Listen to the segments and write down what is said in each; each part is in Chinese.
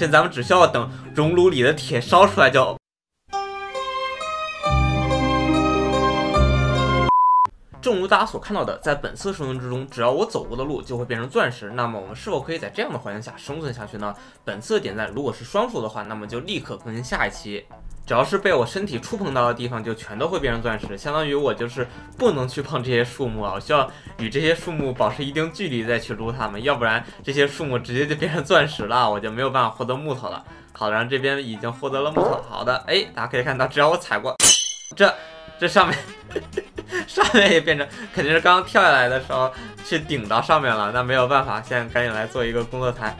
现在咱们只需要等熔炉里的铁烧出来就。正如大家所看到的，在本次生存之中，只要我走过的路就会变成钻石。那么我们是否可以在这样的环境下生存下去呢？本次的点赞如果是双数的话，那么就立刻更新下一期。只要是被我身体触碰到的地方，就全都会变成钻石。相当于我就是不能去碰这些树木啊，我需要与这些树木保持一定距离再去撸它们，要不然这些树木直接就变成钻石了，我就没有办法获得木头了。好，然后这边已经获得了木头。好的，哎，大家可以看到，只要我踩过这这上面。上面也变成，肯定是刚刚跳下来的时候去顶到上面了，那没有办法，现在赶紧来做一个工作台。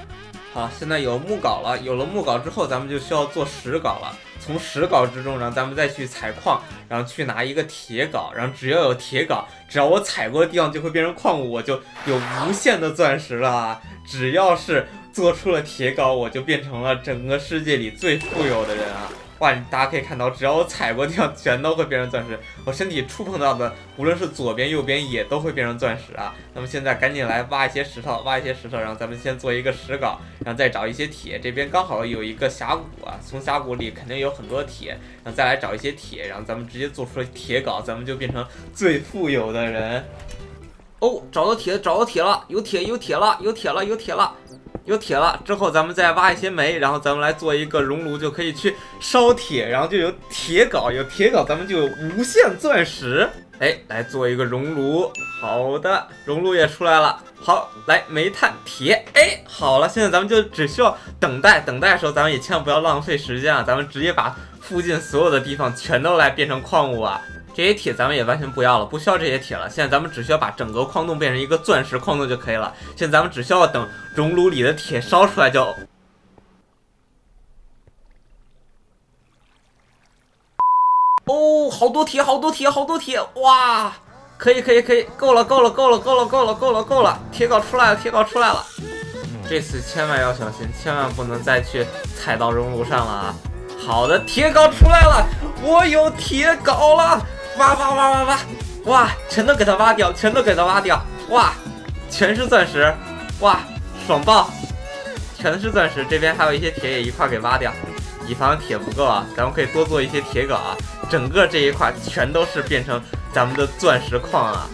好，现在有木镐了，有了木镐之后，咱们就需要做石镐了。从石镐之中，然后咱们再去采矿，然后去拿一个铁镐，然后只要有铁镐，只要我踩过的地方就会变成矿物，我就有无限的钻石了。只要是做出了铁镐，我就变成了整个世界里最富有的人！哇，大家可以看到，只要我踩过地方，全都会变成钻石。我身体触碰到的，无论是左边、右边，也都会变成钻石啊。那么现在赶紧来挖一些石头，挖一些石头，然后咱们先做一个石镐，然后再找一些铁。这边刚好有一个峡谷啊，从峡谷里肯定有很多铁，然后再来找一些铁，然后咱们直接做出了铁镐，咱们就变成最富有的人。哦，找到铁，找到铁了，有铁，有铁了，有铁了，有铁了。有铁了之后，咱们再挖一些煤，然后咱们来做一个熔炉，就可以去烧铁，然后就有铁镐，有铁镐，咱们就有无限钻石。哎，来做一个熔炉，好的，熔炉也出来了。好，来煤炭铁，哎，好了，现在咱们就只需要等待，等待的时候，咱们也千万不要浪费时间啊，咱们直接把附近所有的地方全都来变成矿物啊。这些铁咱们也完全不要了，不需要这些铁了。现在咱们只需要把整个矿洞变成一个钻石矿洞就可以了。现在咱们只需要等熔炉里的铁烧出来就。哦，好多铁，好多铁，好多铁！哇，可以，可以，可以，够了，够了，够了，够了，够了，够了，够了！铁镐出来了，铁镐出来了。这次千万要小心，千万不能再去踩到熔炉上了啊！好的，铁镐出来了，我有铁镐了。挖挖挖挖挖，哇！全都给它挖掉，全都给它挖掉，哇！全是钻石，哇！爽爆！全是钻石，这边还有一些铁也一块给挖掉，以防铁不够啊，咱们可以多做一些铁镐啊。整个这一块全都是变成咱们的钻石矿啊！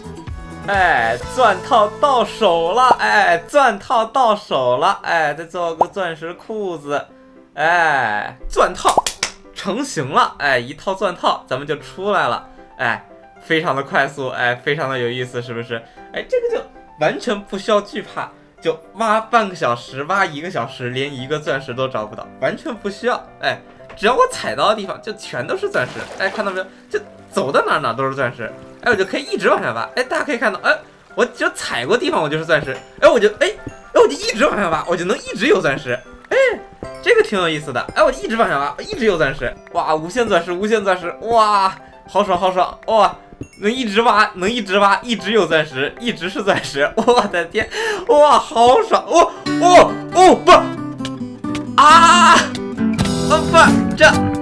哎，钻套到手了，哎，钻套到手了，哎，再做个钻石裤子，哎，钻套成型了，哎，一套钻套咱们就出来了。哎，非常的快速，哎，非常的有意思，是不是？哎，这个就完全不需要惧怕，就挖半个小时，挖一个小时，连一个钻石都找不到，完全不需要。哎，只要我踩到的地方就全都是钻石，哎，看到没有？就走到哪哪都是钻石，哎，我就可以一直往下挖。哎，大家可以看到，哎，我只要踩过地方我就是钻石，哎，我就哎，哎，我就一直往下挖，我就能一直有钻石，哎，这个挺有意思的，哎，我一直往下挖，一直有钻石，哇，无限钻石，无限钻石，哇！好爽好爽哇！能一直挖，能一直挖，一直有钻石，一直是钻石。我的天，哇，好爽！哦哦哦不，啊，啊不，这。